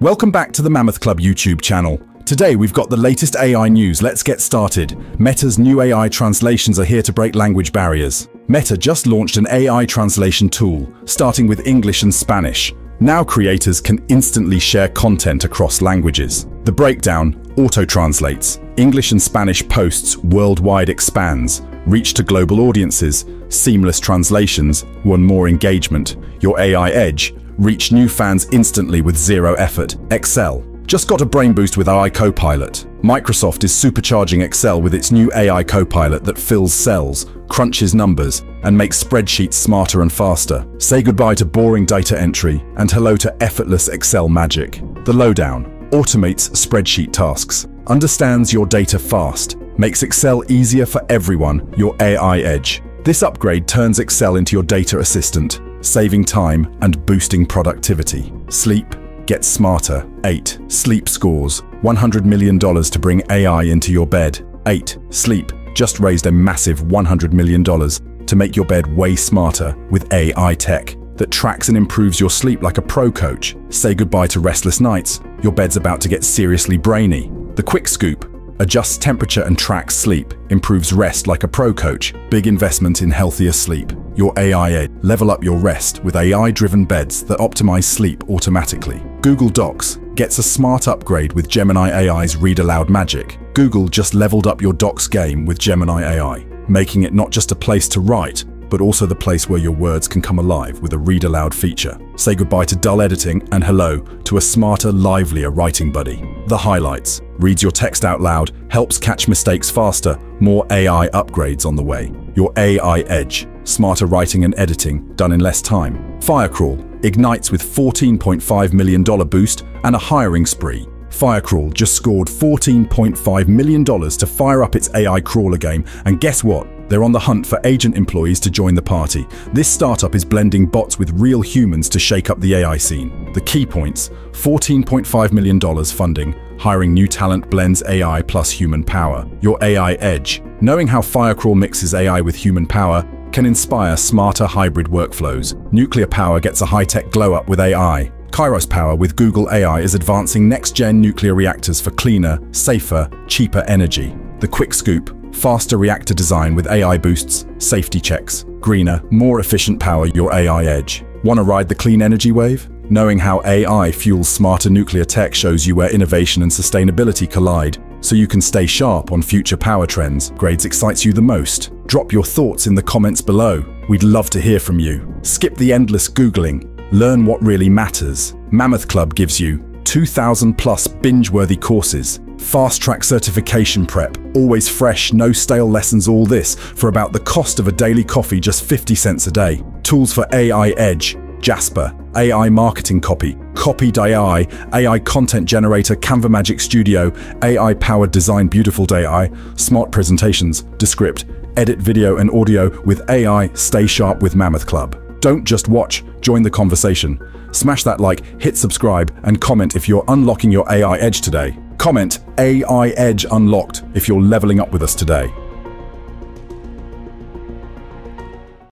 Welcome back to the Mammoth Club YouTube channel. Today we've got the latest AI news. Let's get started. Meta's new AI translations are here to break language barriers. Meta just launched an AI translation tool, starting with English and Spanish. Now creators can instantly share content across languages. The breakdown auto-translates. English and Spanish posts worldwide expands. Reach to global audiences. Seamless translations. One more engagement. Your AI edge. Reach new fans instantly with zero effort. Excel. Just got a brain boost with AI Copilot. Microsoft is supercharging Excel with its new AI Copilot that fills cells, crunches numbers, and makes spreadsheets smarter and faster. Say goodbye to boring data entry and hello to effortless Excel magic. The Lowdown automates spreadsheet tasks, understands your data fast, makes Excel easier for everyone, your AI edge. This upgrade turns Excel into your data assistant, saving time and boosting productivity. Sleep, Get smarter. Eight Sleep scores. $100 million to bring AI into your bed. Eight Sleep just raised a massive $100 million to make your bed way smarter with AI tech that tracks and improves your sleep like a pro coach. Say goodbye to restless nights. Your bed's about to get seriously brainy. The Quick Scoop adjusts temperature and tracks sleep, improves rest like a pro coach. Big investment in healthier sleep. Your AI Edge. Level up your rest with AI-driven beds that optimize sleep automatically. Google Docs gets a smart upgrade with Gemini AI's Read Aloud magic. Google just leveled up your Docs game with Gemini AI, making it not just a place to write, but also the place where your words can come alive with a read aloud feature. Say goodbye to dull editing and hello to a smarter, livelier writing buddy. The highlights. Reads your text out loud, helps catch mistakes faster, more AI upgrades on the way. Your AI edge. Smarter writing and editing, done in less time. Firecrawl ignites with $14.5 million boost and a hiring spree. Firecrawl just scored $14.5 million to fire up its AI crawler game, and guess what? They're on the hunt for agent employees to join the party. This startup is blending bots with real humans to shake up the AI scene. The key points, $14.5 million funding, hiring new talent blends AI plus human power. Your AI edge. Knowing how Firecrawl mixes AI with human power can inspire smarter hybrid workflows. Nuclear power gets a high-tech glow-up with AI. Kairos Power with Google AI is advancing next-gen nuclear reactors for cleaner, safer, cheaper energy. The Quick Scoop faster reactor design with AI boosts, safety checks, greener, more efficient power your AI edge. Want to ride the clean energy wave? Knowing how AI fuels smarter nuclear tech shows you where innovation and sustainability collide, so you can stay sharp on future power trends. Grades excites you the most. Drop your thoughts in the comments below. We'd love to hear from you. Skip the endless Googling. Learn what really matters. Mammoth Club gives you 2,000 plus binge-worthy courses, fast-track certification prep, always fresh, no stale lessons all this for about the cost of a daily coffee just 50 cents a day. Tools for AI Edge, Jasper, AI marketing copy, Copy.ai, AI content generator, Canva Magic Studio, AI-powered design Beautiful AI, smart presentations, Descript, edit video and audio with AI, stay sharp with Mammoth Club. Don't just watch, join the conversation. Smash that like, hit subscribe, and comment if you're unlocking your AI edge today. Comment AI Edge Unlocked if you're leveling up with us today.